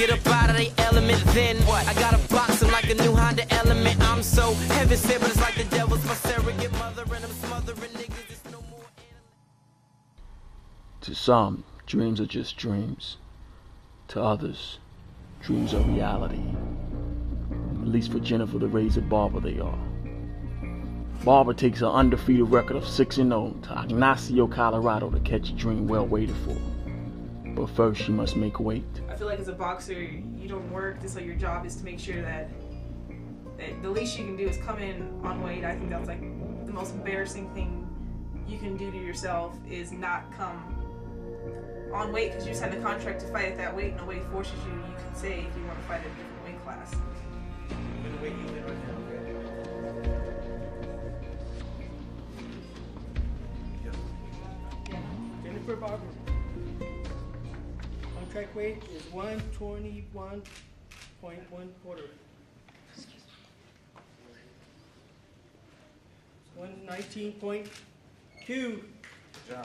get up out of the element. Then what? I gotta box him like a new Honda Element. I'm so heaven sent, but it's like the devil's my surrogate mother, and I'm smothering niggas. It's no more. To some, dreams are just dreams. To others, dreams are reality. At least for Jennifer the Razor Barber, they are. Barber takes an undefeated record of 6 0 to Ignacio, Colorado to catch a dream well waited for. But first, she must make weight. I feel like as a boxer, you don't work. It's like your job is to make sure that, that the least you can do is come in on weight. I think that's like the most embarrassing thing you can do to yourself is not come on weight because you just had the contract to fight at that weight and the weight forces you. You can say if you want to fight at a different weight class. Jennifer Barber. Contract weight is one twenty-one point one quarter. One nineteen point two. Oh,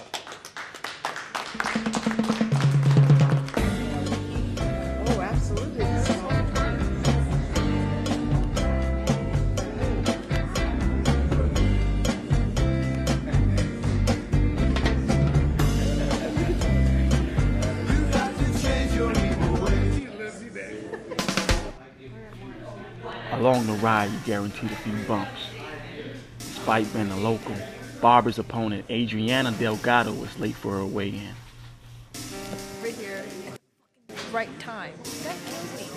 Along the ride, you guaranteed a few bumps. Despite being a local, Barber's opponent, Adriana Delgado, was late for her weigh-in. right here, right time. That kills me.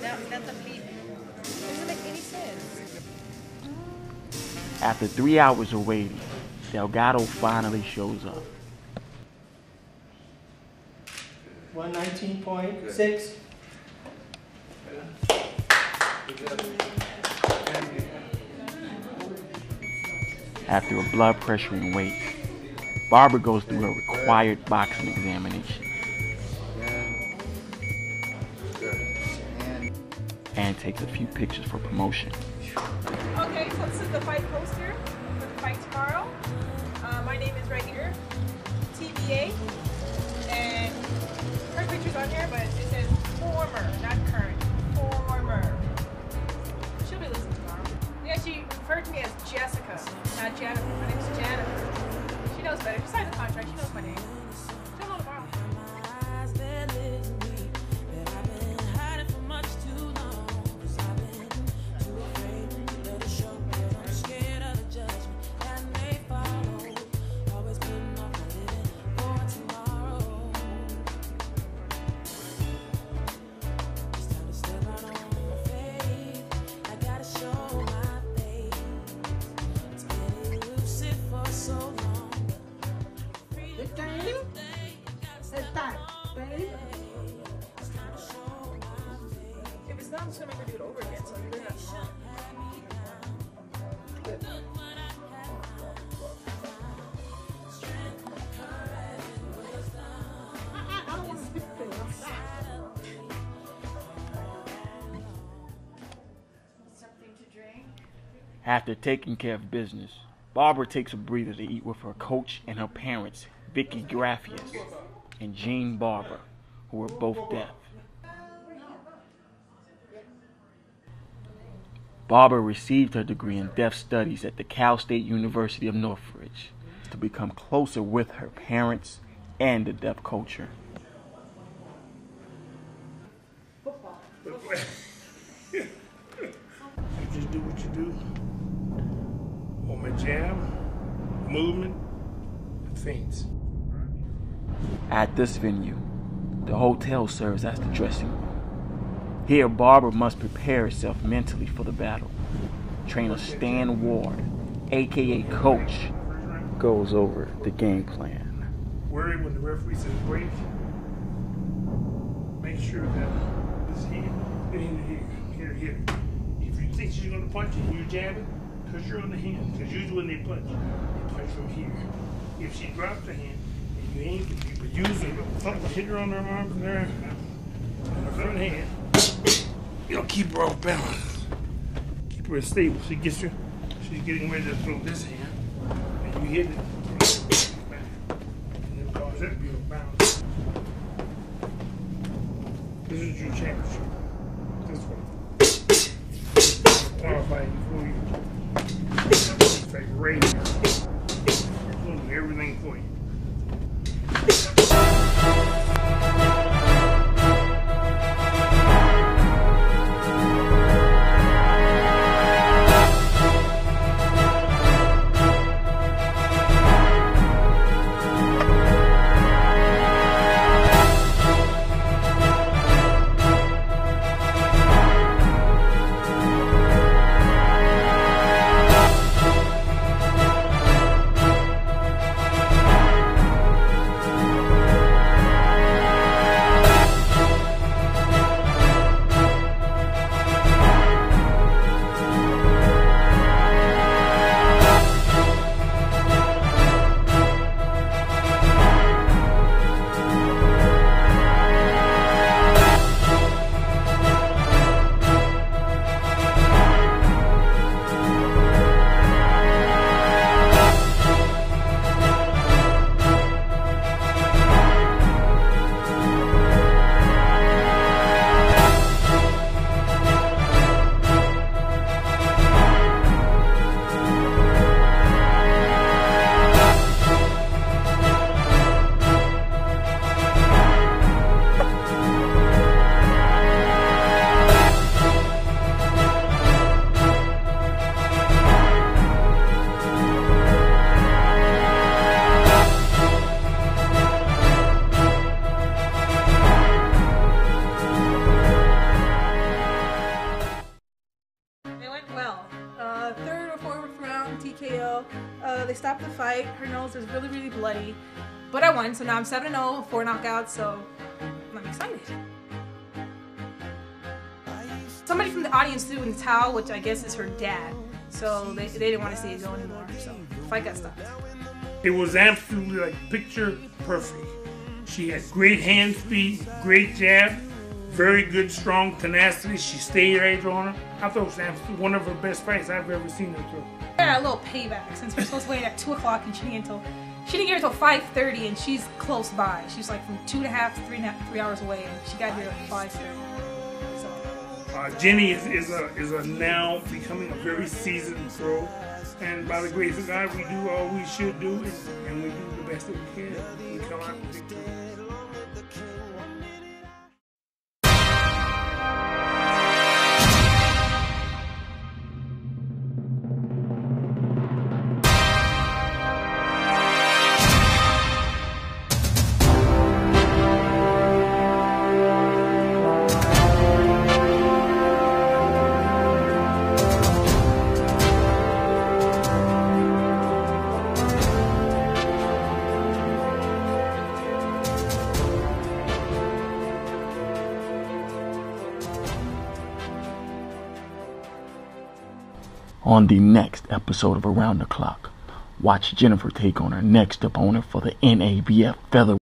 That, that's a beat. Doesn't make any sense. After three hours of waiting, Delgado finally shows up. One nineteen point six. After a blood pressure and weight, Barber goes through a required boxing examination. And takes a few pictures for promotion. Okay, so this is the fight poster for the fight tomorrow. Uh, my name is right here, TBA, After taking care of business, Barber takes a breather to eat with her coach and her parents, Vicky Graffius and Jean Barber, who were both deaf. Barber received her degree in deaf studies at the Cal State University of Northridge to become closer with her parents and the deaf culture. You just do what you do. My jab, movement, and feints. At this venue, the hotel serves as the dressing room. Here, Barber must prepare herself mentally for the battle. Trainer Stan Ward, aka Coach, goes over the game plan. Worry when the referee says break. Make sure that this here, here, here, here. If you think she's gonna punch you you're jabbing, touch her on the hand. Because usually when they punch, they punch from here. If she drops the hand and you ain't, you usually something hit her on her arm and her, on her front hand, you'll keep her off balance. Keep her stable. She gets her, she's getting ready to throw this hand, and you hit it. And. This is your championship. This one. Qualifying TKO. Uh, they stopped the fight. Her nose was really, really bloody. But I won, so now I'm 7 0, four knockouts, so I'm excited. Somebody from the audience threw in the towel, which I guess is her dad. So they, they didn't want to see it go anymore, so the fight got stopped. It was absolutely like picture perfect. She had great hand speed, great jab, very good, strong tenacity. She stayed right on her. I thought it was one of her best fights I've ever seen her throw. Got a little payback since we're supposed to wait at 2 o'clock and she didn't get until she didn't get here until 5.30 and she's close by. She's like from two and a half to three, and a half, three hours away and she got here at 5.30. So Uh, Jenny is, is a is a now becoming a very seasoned pro, and by the grace of God, we do all we should do, and, and we do the best that we can. We come out victorious. On the next episode of Around the Clock, watch Jennifer take on her next opponent for the NABF Feather